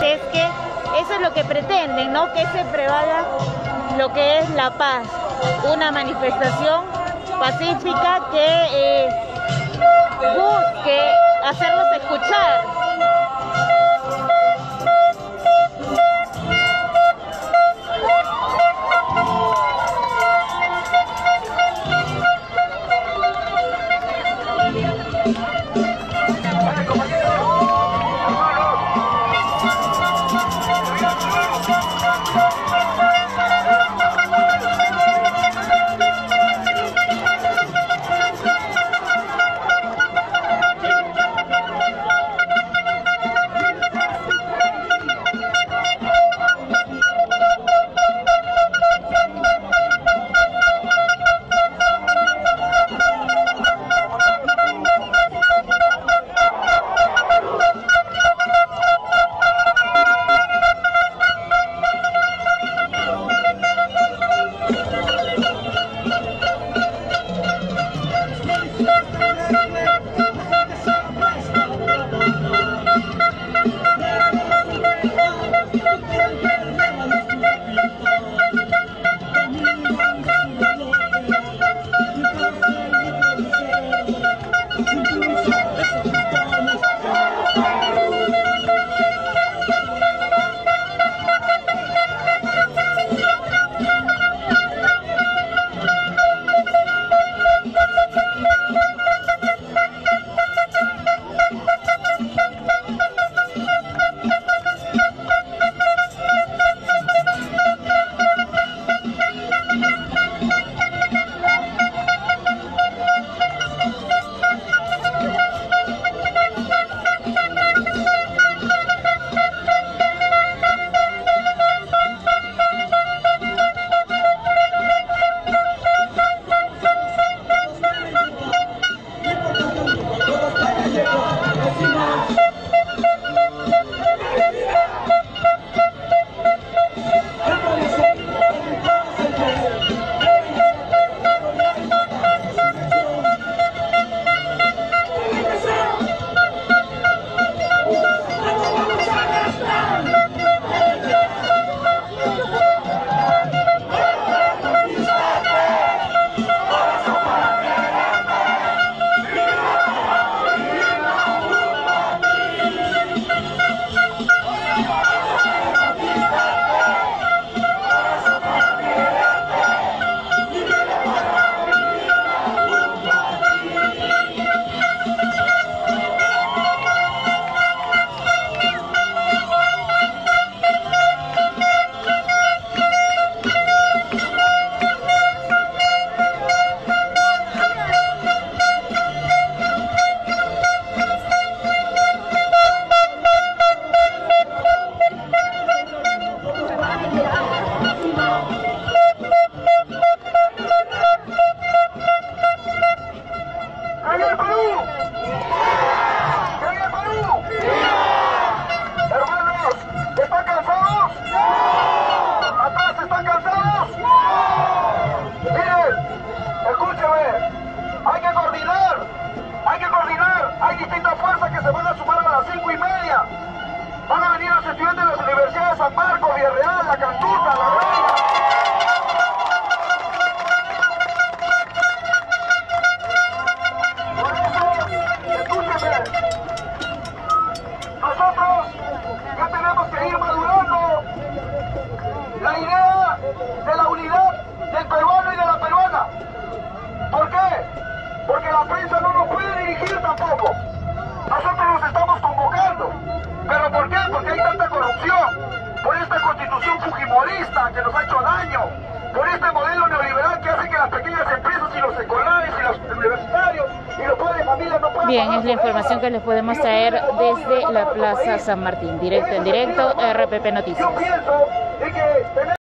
Es que eso es lo que pretenden, ¿no? Que se prevalga lo que es la paz, una manifestación pacífica que eh, busque hacerlos escuchar Bahia Peru! porque la prensa no nos puede dirigir tampoco. Nosotros los estamos convocando. ¿Pero por qué? Porque hay tanta corrupción, por esta constitución fujimorista que nos ha hecho daño, por este modelo neoliberal que hace que las pequeñas empresas y los escolares y los universitarios y los padres de familia no puedan... Bien, es la información que les podemos traer desde la Plaza San Martín, directo en directo, RPP Noticias.